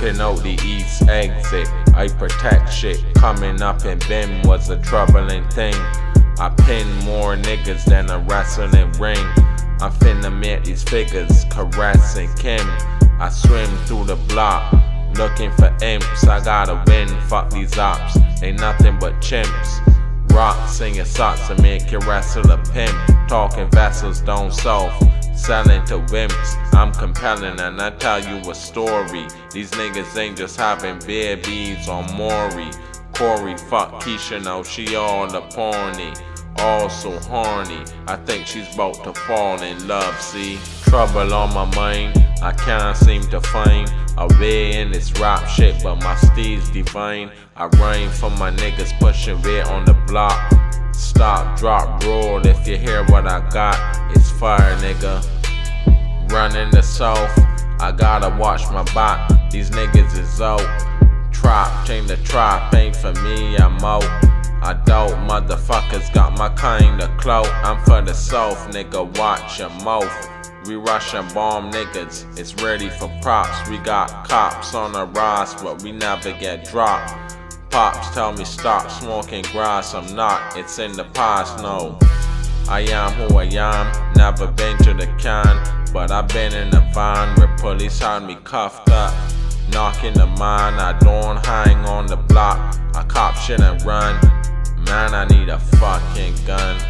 Whipping out the east exit, I protect shit. Coming up in Ben was a troubling thing. I pin more niggas than a wrestling ring. I finna meet these figures, caressing Kim. I swim through the block, looking for imps. I gotta win, fuck these ops. They nothing but chimps. Rock singing socks to make your wrestle a pimp. Talking vessels don't solve. Selling to wimps, I'm compelling and I tell you a story. These niggas ain't just having beer beads on Maury. Corey, fuck Keisha, no, she all the porny. All so horny, I think she's about to fall in love, see? Trouble on my mind, I can't seem to find a way in this rap shit, but my steed's divine. I rain for my niggas pushing red on the block. Stop, drop, roll if you hear what I got. It's fire, nigga. Running the south, I gotta watch my back. These niggas is out. Trap, chain the trap, ain't for me, I'm out. I doubt motherfuckers got my kind of clout. I'm for the south, nigga, watch your mouth. We rushing bomb niggas, it's ready for props. We got cops on the rise, but we never get dropped. Pops tell me stop smoking grass, I'm not, it's in the past, no. I am who I am, never been to the can, but I've been in the van where police had me cuffed up. Knocking the mine, I don't hang on the block. I cop shit and run. Man, I need a fucking gun.